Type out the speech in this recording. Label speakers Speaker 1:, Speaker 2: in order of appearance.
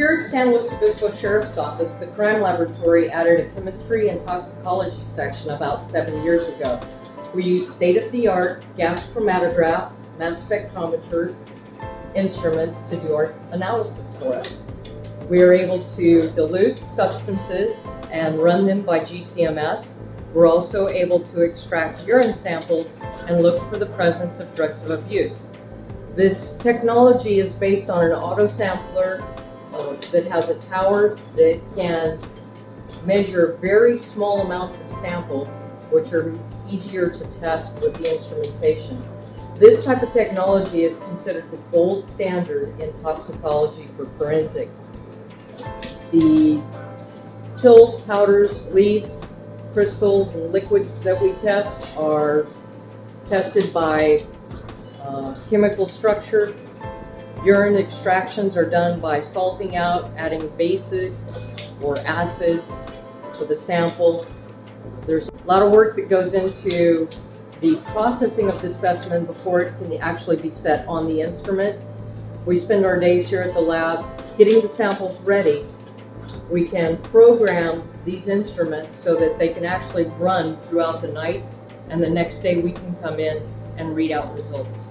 Speaker 1: Here at San Luis Obispo Sheriff's Office, the crime laboratory added a chemistry and toxicology section about seven years ago. We use state-of-the-art gas chromatograph, mass spectrometer instruments to do our analysis for us. We are able to dilute substances and run them by GCMS. We're also able to extract urine samples and look for the presence of drugs of abuse. This technology is based on an auto sampler that has a tower that can measure very small amounts of sample, which are easier to test with the instrumentation. This type of technology is considered the gold standard in toxicology for forensics. The pills, powders, leads, crystals, and liquids that we test are tested by uh, chemical structure. Urine extractions are done by salting out, adding bases or acids to the sample. There's a lot of work that goes into the processing of the specimen before it can actually be set on the instrument. We spend our days here at the lab getting the samples ready. We can program these instruments so that they can actually run throughout the night and the next day we can come in and read out results.